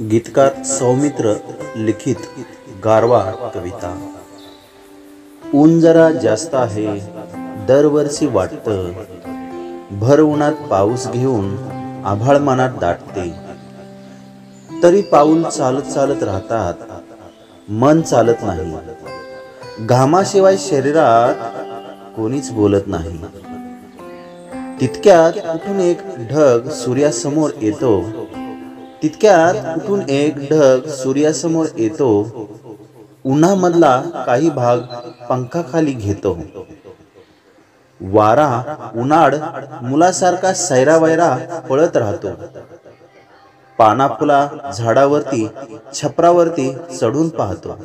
गीतकार सौमित्र लिखित गारवा कविता. ऊन जरा जास्त आहे दरवर्षी वाटतं. भर उन्हात पाऊस घेऊन आभाळ मनात दाटते. तरी पाऊल चालत चालत राहतात मन चालत नाही. घामाशिवाय शरीरात कोणीच बोलत नाही. तितक्यात कुठून एक ढग सूर्यासमोर येतो तितक्यात कुठून एक ढग सूर्यासमोर येतो उन्हामधला काही भाग पंखाखाली घेतो. वारा उन्हाळ मुलासारखा सैरावैरा पळत राहतो. पानाफुला झाडावरती छपरावरती चढून पाहतो.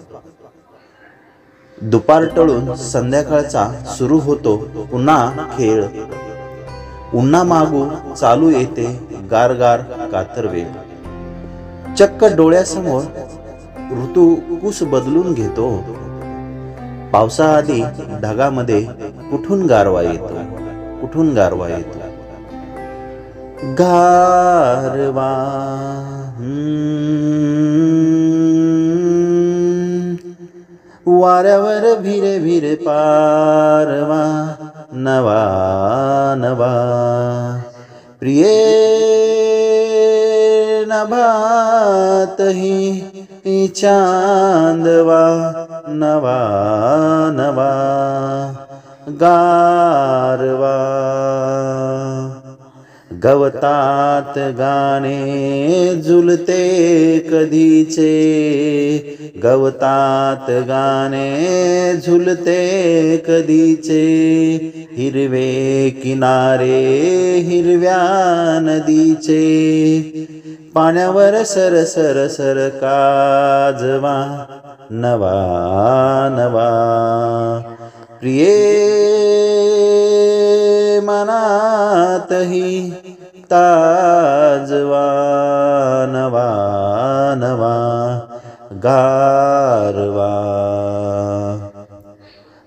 दुपार टळून संध्याकाळचा सुरू होतो पुन्हा खेळ. उन्हा मागू चालू येते गारगार कातरवे चक्क डोळ्यासमोर ऋतू कुस बदलून घेतो. पावसाआधी ढगामध्ये कुठून गारवा येतो? कुठून गारवा येतो? गारवा. वाऱ्यावर भिरे भिरे पारवा. नवा नवा. प्रिये नभातही चांदवा नवा नवा गारवा। गवतात गाणे झुलते कधीचे गवतात गाणे झुलते कधीचे. हिरवे किनारे हिरव्या नदीचे. पाण्यावर सर सर सर काजवा नवा नवा. प्रिये मनातही ताजवा नवा नवा. गा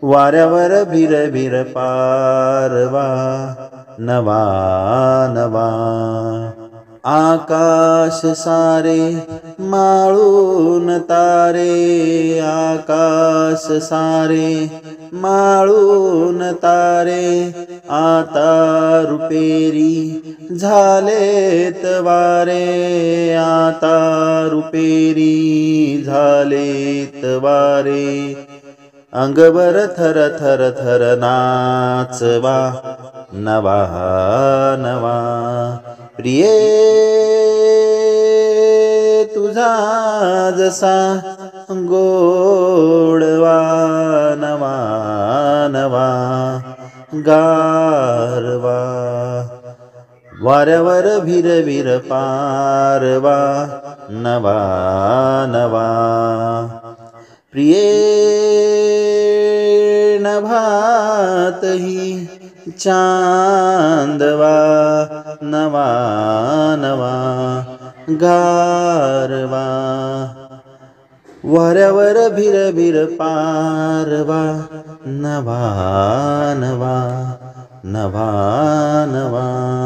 वाऱ्यावर भिर भिर पारवा नवा नवा. आकाश सारे माळून तारे. आकाश सारे माळून तारे. आता रुपेरी झालेत वारे. आता रुपेरी झालेत वारे. अंगवर थर थर थर नाचवा नवा नवा. प्रिये तुझा जसा गोडवा नवा नवा. गारवा वाऱ्यावर भिर भिर पारवा नवा नवा. प्रिये नभातही चांदवा नवा नवा गारवा। वाऱ्यावर भिर भिर पारवा नवा नवा नवा नवा।